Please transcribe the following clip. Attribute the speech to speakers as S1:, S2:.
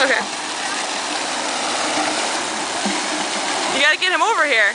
S1: Okay. You gotta get him over here.